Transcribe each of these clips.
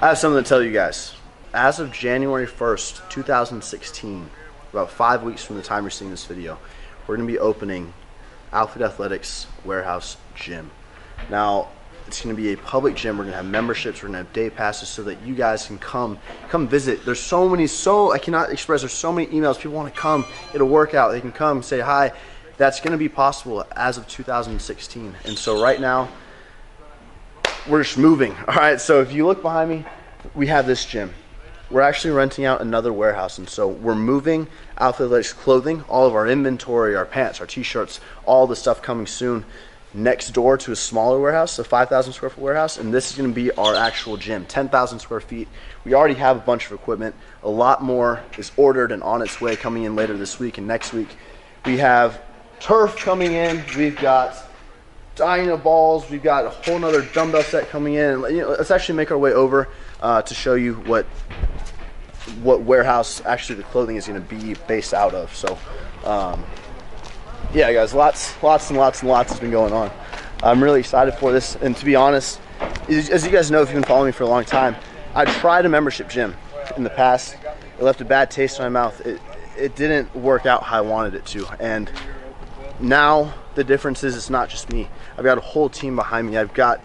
I have something to tell you guys. As of January 1st, 2016, about five weeks from the time you're seeing this video, we're going to be opening Alphalete Athletics Warehouse Gym. Now, it's going to be a public gym. We're going to have memberships. We're going to have day passes so that you guys can come, come visit. There's so many, so I cannot express. There's so many emails. People want to come get a workout. They can come say hi. That's going to be possible as of 2016. And so right now, we're just moving. All right. So if you look behind me, we have this gym. We're actually renting out another warehouse, and so we're moving Athletics clothing, all of our inventory, our pants, our t-shirts, all the stuff coming soon next door to a smaller warehouse, a 5,000 square foot warehouse, and this is going to be our actual gym, 10,000 square feet. We already have a bunch of equipment. A lot more is ordered and on its way coming in later this week and next week. We have turf coming in. We've got dyna balls. We've got a whole nother dumbbell set coming in. Let's actually make our way over uh, to show you what what warehouse actually the clothing is going to be based out of. So, um, yeah, guys, lots, lots and lots and lots has been going on. I'm really excited for this, and to be honest, as you guys know, if you've been following me for a long time, I tried a membership gym in the past. It left a bad taste in my mouth. It, it didn't work out how I wanted it to, and now the difference is it's not just me. I've got a whole team behind me. I've got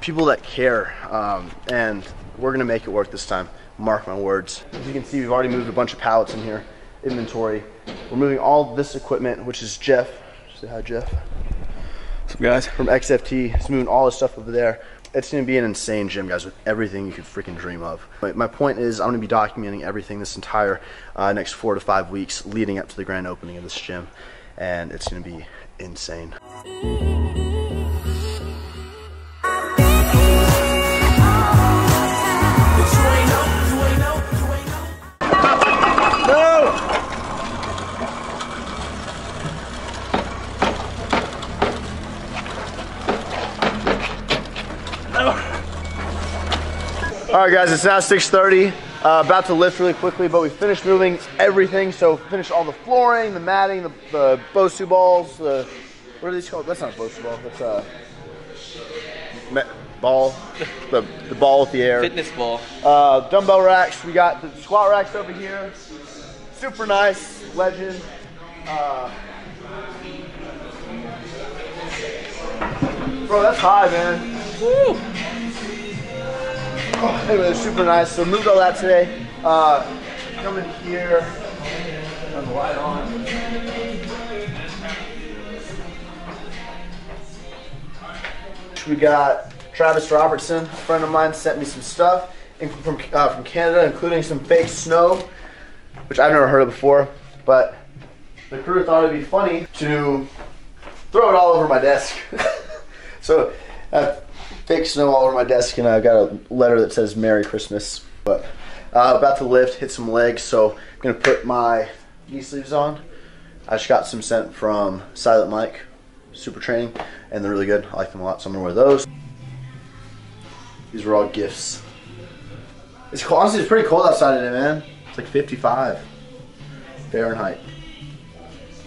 people that care, um, and we're gonna make it work this time. Mark my words. As you can see, we've already moved a bunch of pallets in here, inventory. We're moving all this equipment, which is Jeff. Say hi, Jeff. What's up, guys? From XFT. He's moving all this stuff over there. It's going to be an insane gym, guys, with everything you could freaking dream of. My, my point is, I'm going to be documenting everything this entire uh, next four to five weeks leading up to the grand opening of this gym, and it's going to be insane. All right, guys, it's now 6.30. Uh, about to lift really quickly, but we finished moving everything. So finished all the flooring, the matting, the, the Bosu balls, the, what are these called? That's not a Bosu ball, that's a ball, the, the ball with the air. Fitness ball. Uh, dumbbell racks, we got the squat racks over here. Super nice, legend. Uh, bro, that's high, man. Woo! Oh, anyway, super nice. So moved all that today. Uh, coming here. Turn the light on. We got Travis Robertson, a friend of mine, sent me some stuff from uh, from Canada, including some fake snow, which I've never heard of before. But the crew thought it'd be funny to throw it all over my desk. so. Uh, fake snow all over my desk, and I've got a letter that says Merry Christmas. But uh, about to lift, hit some legs, so I'm gonna put my knee sleeves on. I just got some sent from Silent Mike, Super Training, and they're really good. I like them a lot, so I'm gonna wear those. These were all gifts. It's honestly it's pretty cold outside today, man. It's like 55 Fahrenheit.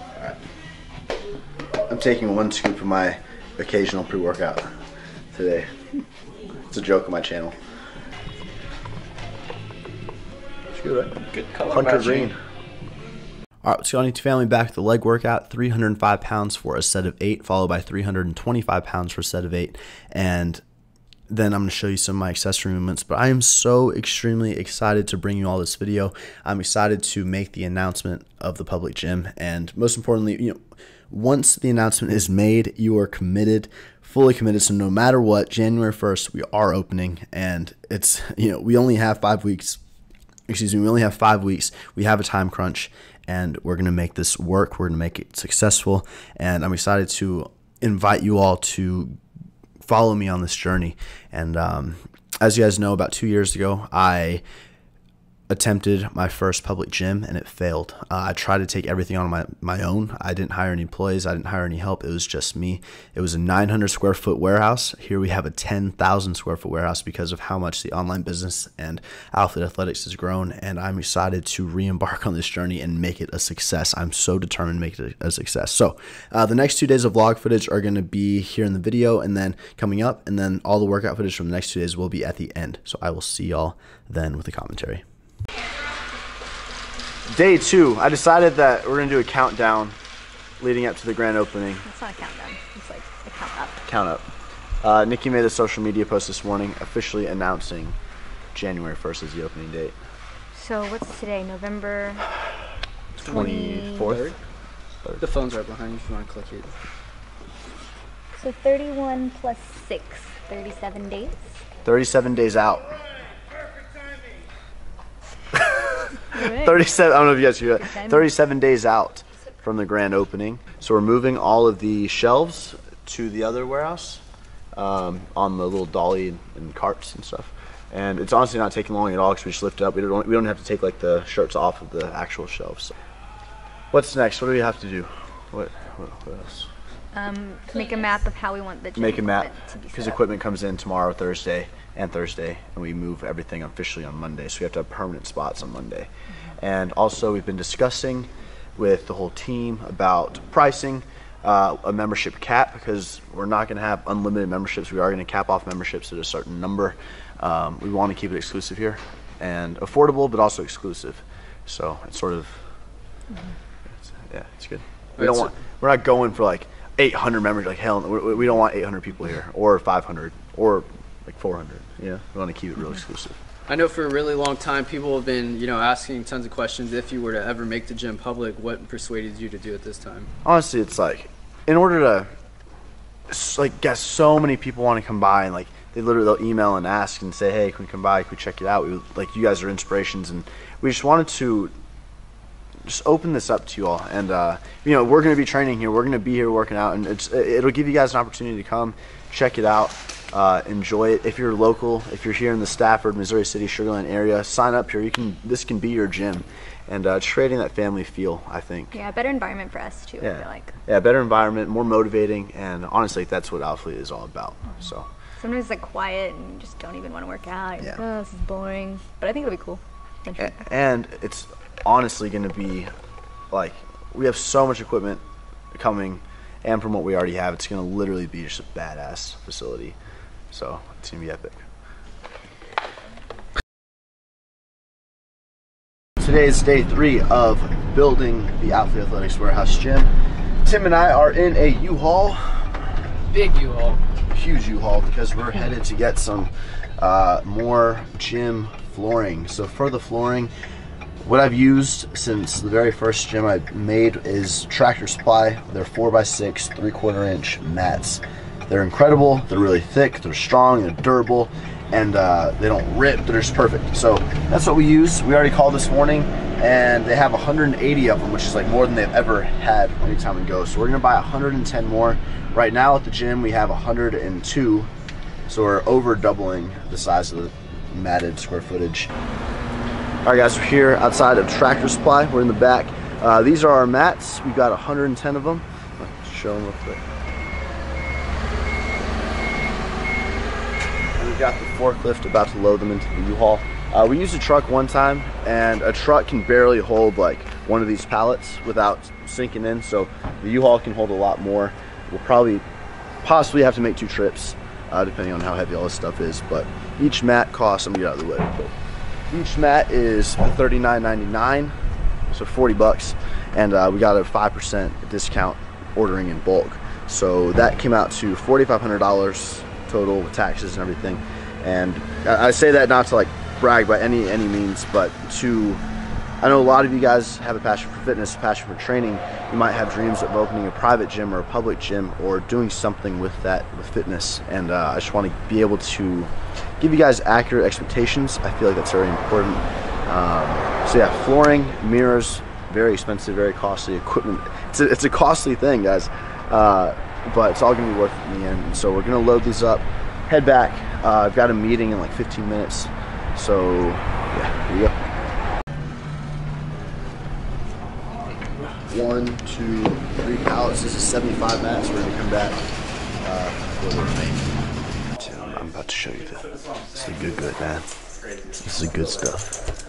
All right. I'm taking one scoop of my occasional pre-workout today. It's a joke on my channel. It's good, right? Good color Hunter matching. Green. All right, let's go on to family back the leg workout. 305 pounds for a set of eight, followed by 325 pounds for a set of eight. And then I'm going to show you some of my accessory movements. But I am so extremely excited to bring you all this video. I'm excited to make the announcement of the public gym. And most importantly, you know, once the announcement is made, you are committed, fully committed. So no matter what, January 1st, we are opening. And it's, you know, we only have five weeks. Excuse me, we only have five weeks. We have a time crunch and we're going to make this work. We're going to make it successful. And I'm excited to invite you all to follow me on this journey. And um, as you guys know, about two years ago, I attempted my first public gym and it failed. Uh, I tried to take everything on my, my own. I didn't hire any employees. I didn't hire any help. It was just me. It was a 900 square foot warehouse. Here we have a 10,000 square foot warehouse because of how much the online business and Alphalete Athletics has grown. And I'm excited to re embark on this journey and make it a success. I'm so determined to make it a success. So uh, the next two days of vlog footage are going to be here in the video and then coming up. And then all the workout footage from the next two days will be at the end. So I will see y'all then with the commentary. Day two, I decided that we're gonna do a countdown leading up to the grand opening. It's not a countdown. It's like a count up. Count up. Uh, Nikki made a social media post this morning officially announcing January 1st as the opening date. So what's today? November 24th? The phone's right behind you if you want to click it. So 31 plus 6, 37 days. 37 days out. Right. 37, I don't know if you guys hear that. 37 days out from the grand opening. So we're moving all of the shelves to the other warehouse um, on the little dolly and, and carts and stuff. And it's honestly not taking long at all because we just lift it up. We don't, we don't have to take like the shirts off of the actual shelves. What's next? What do we have to do? What, what, what else? Um, make a map of how we want the gym Make a map equipment to be because set up. equipment comes in tomorrow, Thursday, and Thursday, and we move everything officially on Monday. So we have to have permanent spots on Monday. Mm-hmm. And also, we've been discussing with the whole team about pricing uh, a membership cap because we're not going to have unlimited memberships. We are going to cap off memberships at a certain number. Um, we want to keep it exclusive here and affordable, but also exclusive. So it's sort of it's, yeah, it's good. We don't want. We're not going for like 800 members. Like hell, we, we don't want 800 people here, or 500, or like 400. Yeah, we want to keep it real exclusive. I know for a really long time people have been, you know, asking tons of questions. If you were to ever make the gym public, what persuaded you to do it this time? Honestly, it's like in order to like get so many people want to come by and like they literally they'll email and ask and say, hey, can we come by? Can we check it out? We, like you guys are inspirations, and we just wanted to just open this up to you all. And uh, you know, we're going to be training here. We're going to be here working out, and it's it'll give you guys an opportunity to come check it out, uh, enjoy it. If you're local, if you're here in the Stafford, Missouri City, Sugarland area, sign up here. You can. This can be your gym, and uh, creating that family feel. I think. Yeah, better environment for us too. I Yeah. feel like Yeah, better environment, more motivating, and honestly, that's what Alphalete is all about. So, sometimes it's like quiet and you just don't even want to work out. You're like, Yeah. oh, this is boring. But I think it'll be cool. and it's honestly going to be like we have so much equipment coming, and from what we already have, it's going to literally be just a badass facility. So it's going to be epic. Today is day three of building the Alphalete Athletics Warehouse Gym. Tim and I are in a U-Haul Big U-Haul. huge U-Haul because we're headed to get some uh, more gym flooring. So for the flooring, what I've used since the very first gym I made is Tractor Supply. They're four by six, three quarter inch mats. They're incredible. They're really thick. They're strong. They're durable, and uh, they don't rip. They're just perfect. So that's what we use. We already called this morning, and they have 180 of them, which is like more than they've ever had anytime we go. So we're gonna buy 110 more. Right now at the gym we have 102, so we're over doubling the size of the matted square footage. All right, guys, we're here outside of Tractor Supply. We're in the back. Uh, these are our mats. We've got 110 of them. Show them real quick. We've got the forklift about to load them into the U-Haul. Uh, we used a truck one time, and a truck can barely hold like one of these pallets without sinking in. So the U-Haul can hold a lot more. We'll probably, possibly have to make two trips, uh, depending on how heavy all this stuff is. But each mat costs. I'm gonna get out of the way. Each mat is $39.99, so 40 bucks, and uh, we got a 5% discount ordering in bulk. So that came out to $4,500 total with taxes and everything. And I I say that not to like brag by any any means, but to I know a lot of you guys have a passion for fitness, a passion for training. You might have dreams of opening a private gym or a public gym or doing something with that, with fitness. And uh, I just want to be able to give you guys accurate expectations. I feel like that's very important. Um, so yeah, flooring, mirrors, very expensive, very costly equipment. It's a, it's a costly thing, guys. Uh, but it's all gonna be worth it in the end. So we're gonna load these up, head back. Uh, I've got a meeting in like 15 minutes. So yeah, here we go. One, two, three pallets. This is 75 mats. We're gonna come back uh, about to show you the. This is good, good, man. This is a good stuff.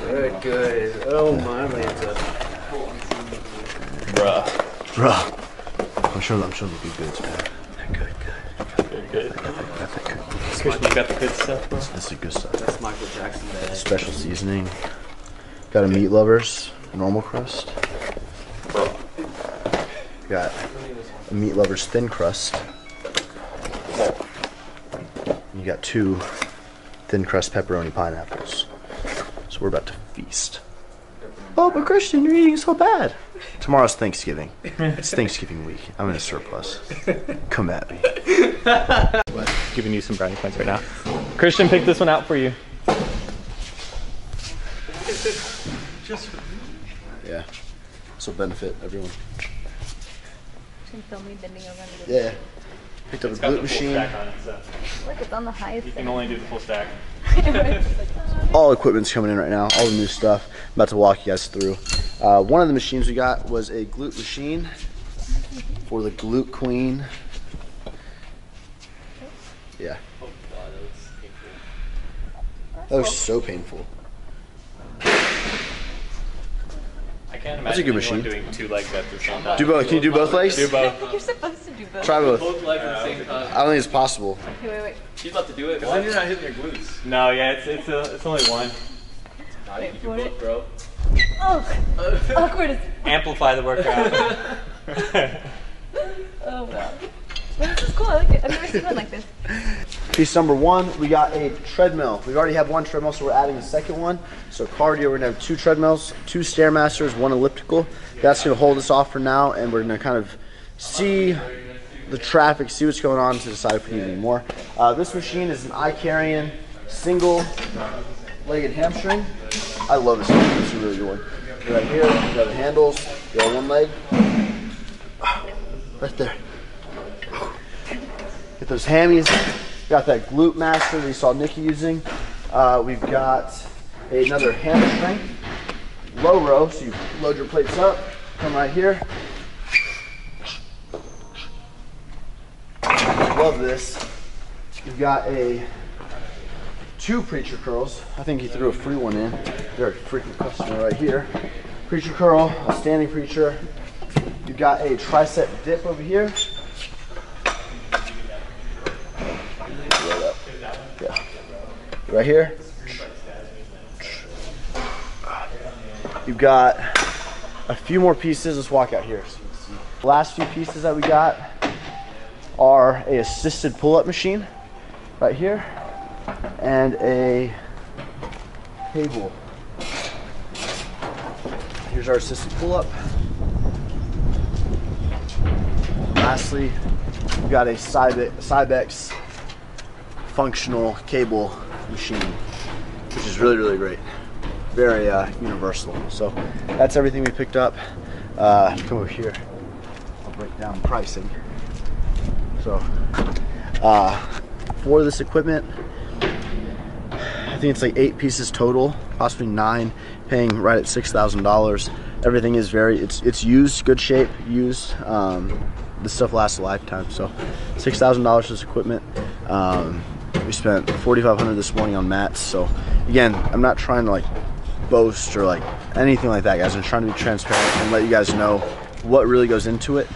Good, good. Oh my Lanta. Bruh. Bruh. I'm showing, I'm showing the good goods, man. Good, good. Very good. Got that, got that good. Christian, you got the good stuff, bro? This is good stuff. That's Michael Jackson bad. Special seasoning. Got a meat lovers normal crust. Got a meat lovers thin crust. You got two thin crust pepperoni pineapples. So we're about to feast. Oh, but Christian, you're eating so bad. Tomorrow's Thanksgiving. It's Thanksgiving week. I'm in a surplus. Come at me. Giving you some brownie points right now. Christian picked this one out for you. Yeah. This will benefit everyone. Can film me bending over Yeah. Picked up a It's glute machine. on it, so Look, it's on the highest you can only do the full stack. all equipment's coming in right now, all the new stuff. I'm about to walk you guys through. Uh, one of the machines we got was a glute machine for the glute queen. Yeah, that was so painful. Can't imagine That's a good anyone machine. doing two legs at the same time. Do both? Can you do both legs? Do both. I think You're supposed to do both. Try both. Both legs at the same time. I don't think it's possible. Okay, wait, wait. She's about to do it. Because then you're not hitting your glutes. No, yeah, it's it's a, it's only one. Nah, you can do for it. both, bro. Oh, awkward as Amplify the workout. Oh, wow. But this is cool. I like it. I've never seen one like this. Piece number one, we got a treadmill. We already have one treadmill, so we're adding a second one. So cardio, we're gonna have two treadmills, two stairmasters, one elliptical. That's gonna hold us off for now, and we're gonna kind of see the traffic, see what's going on to decide if we need any more. Uh, this machine is an Icarian single-legged hamstring. I love this one. It's a really good one. Right here, you got the handles. You got one leg. Right there. Get those hammies. Got that glute master that you saw Nikki using. Uh, we've got another hamstring, low row, so you load your plates up, come right here. Love this. We've got a two preacher curls. I think he threw a free one in. Very freaking customer right here. Preacher curl, a standing preacher. You've got a tricep dip over here. Right here. You've got a few more pieces. Let's walk out here. last few pieces that we got are a assisted pull-up machine right here and a table. Here's our assisted pull-up. Lastly, we've got a Cybe- Cybex functional cable machine, which is really, really great. Very uh, universal. So that's everything we picked up. Uh, come over here. I'll break down pricing. So uh, for this equipment, I think it's like eight pieces total, possibly nine, paying right at six thousand dollars. Everything is very it's it's used, good shape, used. Um, this stuff lasts a lifetime. So six thousand dollars for this equipment. Um, we spent forty five hundred this morning on mats. So again, I'm not trying to like boast or like anything like that, guys. I'm trying to be transparent and let you guys know what really goes into it.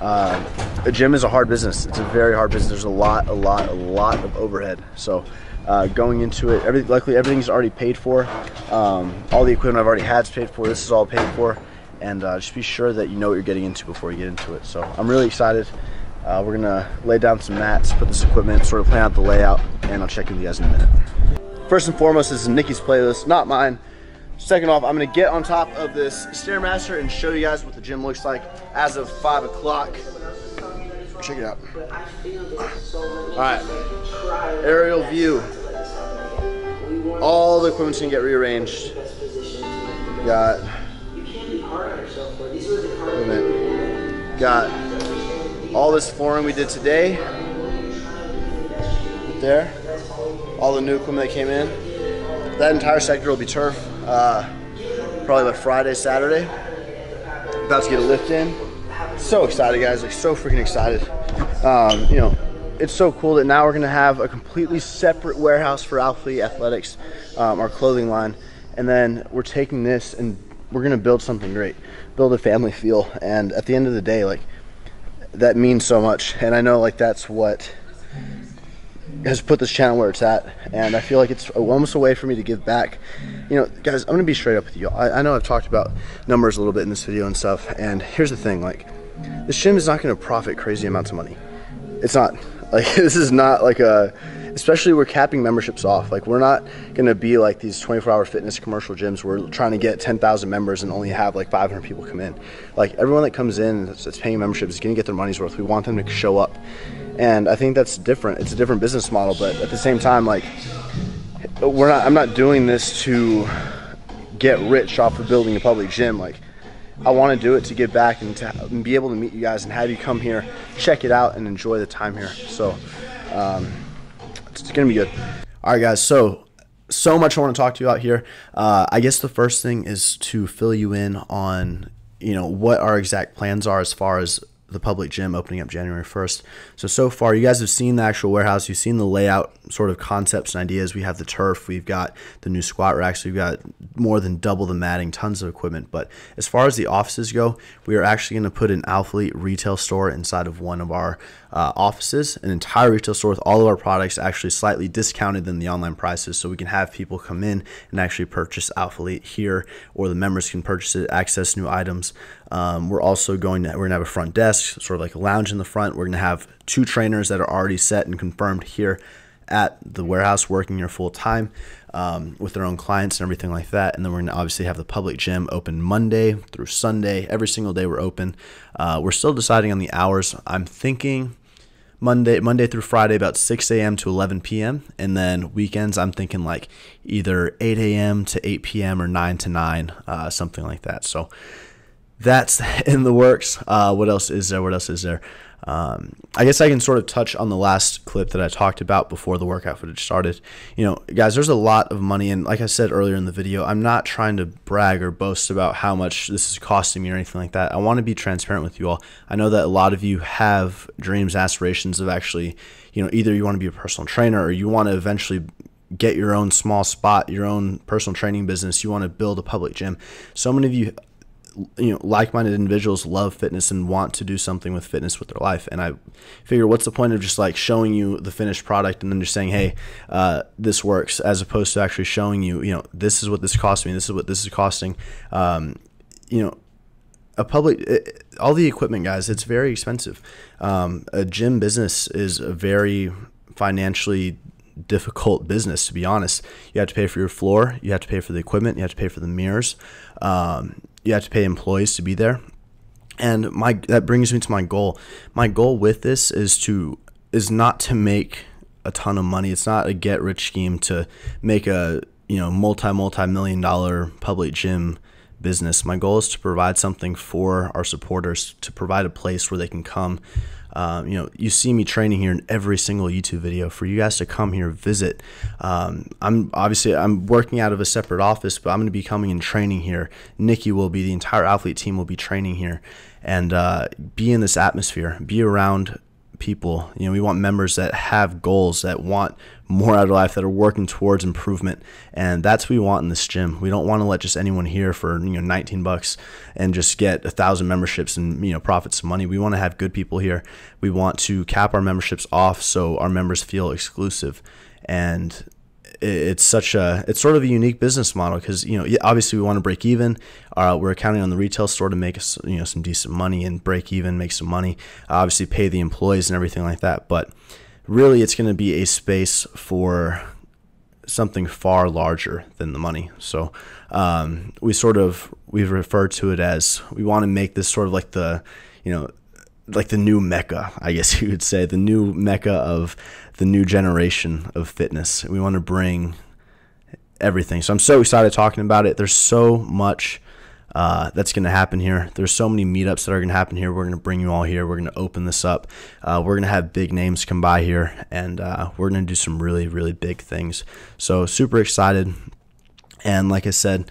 Uh, a gym is a hard business. It's a very hard business. There's a lot, a lot, a lot of overhead. So uh, going into it, every, luckily everything's already paid for. Um, all the equipment I've already had is paid for. This is all paid for. And uh, just be sure that you know what you're getting into before you get into it. So I'm really excited. Uh, we're gonna lay down some mats, put this equipment, sort of plan out the layout, and I'll check in with you guys in a minute. First and foremost, this is Nikki's playlist, not mine. Second off, I'm gonna get on top of this Stairmaster and show you guys what the gym looks like as of five o'clock. Check it out. All right, aerial view. All the equipment's gonna get rearranged. Got wait a minute. Got all this flooring we did today. Right there. All the new equipment that came in. That entire sector will be turf. Uh, probably by Friday, Saturday. about to get a lift in. So excited, guys! Like so freaking excited. Um, you know, it's so cool that now we're gonna have a completely separate warehouse for Alphalete Athletics, um, our clothing line, and then we're taking this and we're gonna build something great, build a family feel. And at the end of the day, like that means so much. And I know like that's what has put this channel where it's at, and I feel like it's almost a way for me to give back. You know, guys, I'm gonna be straight up with you. I, I know I've talked about numbers a little bit in this video and stuff, and here's the thing: like, this gym is not gonna profit crazy amounts of money. It's not. Like, this is not like a. Especially we're capping memberships off. Like, we're not gonna be like these 24-hour fitness commercial gyms. We're trying to get 10,000 members and only have like 500 people come in. Like, everyone that comes in that's, that's paying membership is gonna get their money's worth. We want them to show up and I think that's different. It's a different business model, but at the same time, like we're not. I'm not doing this to get rich off of building a public gym. Like I want to do it to give back and to be able to meet you guys and have you come here, check it out, and enjoy the time here. So um, it's gonna be good. All right, guys. So so much I want to talk to you about here. Uh, I guess the first thing is to fill you in on you know what our exact plans are as far as the public gym opening up January 1st. So, so far, you guys have seen the actual warehouse. You've seen the layout sort of concepts and ideas. We have the turf, we've got the new squat racks, we've got more than double the matting, tons of equipment. But as far as the offices go, we are actually going to put an Alphalete retail store inside of one of our uh, offices, an entire retail store with all of our products actually slightly discounted than the online prices. So we can have people come in and actually purchase Alphalete here, or the members can purchase it, access new items. Um, we're also going to we're gonna have a front desk, sort of like a lounge in the front. We're gonna have two trainers that are already set and confirmed here at the warehouse working here full time um, with their own clients and everything like that. And then we're going to obviously have the public gym open Monday through Sunday. Every single day we're open. Uh, we're still deciding on the hours. I'm thinking Monday Monday through Friday about 6 a.m. to 11 p.m. and then weekends I'm thinking like either 8 a.m. to 8 p.m. or 9 to 9, uh, something like that. So that's in the works. Uh, what else is there? What else is there? Um, I guess I can sort of touch on the last clip that I talked about before the workout footage started. You know, guys, there's a lot of money, and like I said earlier in the video, I'm not trying to brag or boast about how much this is costing me or anything like that. I want to be transparent with you all. I know that a lot of you have dreams, aspirations of actually, you know, either you want to be a personal trainer or you want to eventually get your own small spot, your own personal training business. You want to build a public gym. So many of you you know like-minded individuals love fitness and want to do something with fitness with their life. And i figure what's the point of just like showing you the finished product and then just saying hey uh, this works as opposed to actually showing you you know this is what this cost me this is what this is costing. Um, you know a public it, all the equipment guys it's very expensive. Um, a gym business is a very financially difficult business to be honest. You have to pay for your floor you have to pay for the equipment you have to pay for the mirrors. Um, you have to pay employees to be there. And my that brings me to my goal. My goal with this is to is not to make a ton of money. It's not a get rich scheme to make a you know multi multi million dollar public gym business. My goal is to provide something for our supporters, to provide a place where they can come um, you know, you see me training here in every single YouTube video for you guys to come here visit. Um, I'm obviously I'm working out of a separate office, but I'm going to be coming and training here. Nikki will be the entire athlete team will be training here, and uh, be in this atmosphere, be around people. You know, we want members that have goals, that want more out of life, that are working towards improvement, and that's what we want in this gym. We don't want to let just anyone here for you know 19 bucks and just get a thousand memberships and you know profit some money. We want to have good people here. We want to cap our memberships off so our members feel exclusive, and it's such a it's sort of a unique business model because you know obviously we want to break even. Uh, we're counting on the retail store to make us you know some decent money and break even, make some money. Obviously pay the employees and everything like that. But really, it's going to be a space for something far larger than the money. So um, we sort of we've referred to it as we want to make this sort of like the you know like the new mecca, I guess you would say, the new mecca of the new generation of fitness. We want to bring everything. So I'm so excited talking about it. There's so much uh, that's going to happen here. There's so many meetups that are going to happen here. We're going to bring you all here. We're going to open this up. Uh, we're going to have big names come by here, and uh, we're going to do some really, really big things. So super excited. And like I said,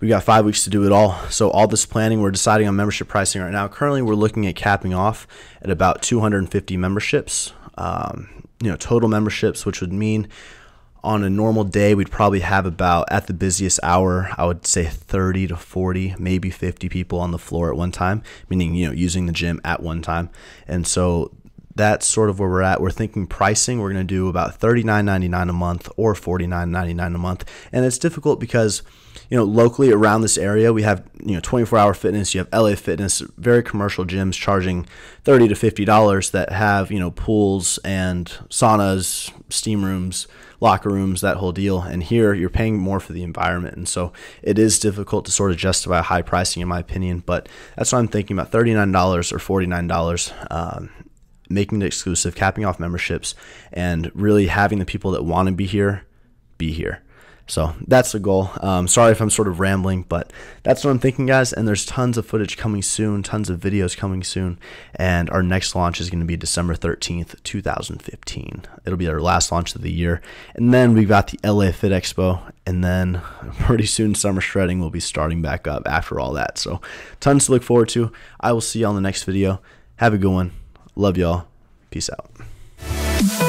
we got five weeks to do it all. So all this planning, we're deciding on membership pricing right now. Currently, we're looking at capping off at about 250 memberships. Um, you know, total memberships, which would mean on a normal day, we'd probably have about at the busiest hour, I would say 30 to 40, maybe 50 people on the floor at one time, meaning, you know, using the gym at one time. And so that's sort of where we're at. We're thinking pricing, we're going to do about $39.99 a month or $49.99 a month. And it's difficult because you know, locally around this area, we have, you know, 24 hour fitness, you have LA Fitness, very commercial gyms charging 30 to $50 that have, you know, pools and saunas, steam rooms, locker rooms, that whole deal. And here you're paying more for the environment. And so it is difficult to sort of justify high pricing, in my opinion. But that's what I'm thinking about $39 or $49. Um, making it exclusive, capping off memberships, and really having the people that want to be here be here. So that's the goal. Um, sorry if I'm sort of rambling, but that's what I'm thinking, guys. And there's tons of footage coming soon, tons of videos coming soon. And our next launch is going to be December 13th, 2015. It'll be our last launch of the year. And then we've got the LA Fit Expo. And then pretty soon, summer shredding will be starting back up after all that. So tons to look forward to. I will see you on the next video. Have a good one. Love y'all. Peace out.